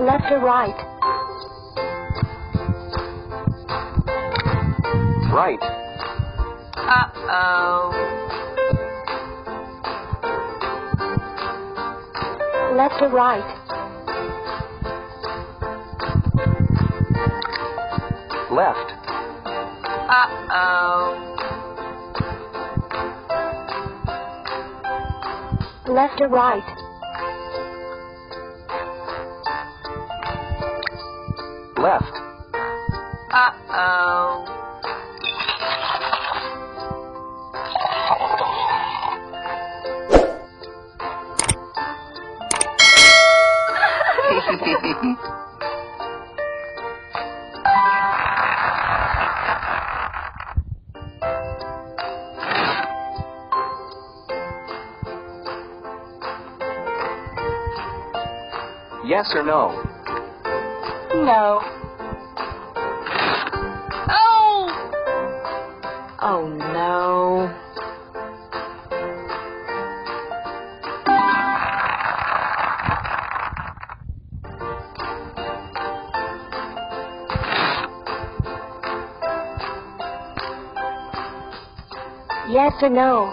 Left or right? Right. Uh-oh. Left or right? Left. Uh-oh. Left or right? Left. Uh-oh. Yes or no? No. Oh! Oh no. Yes or no?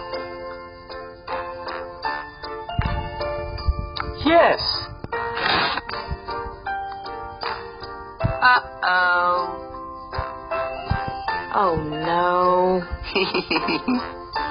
Yes. Uh-oh. Oh no. Hehehehe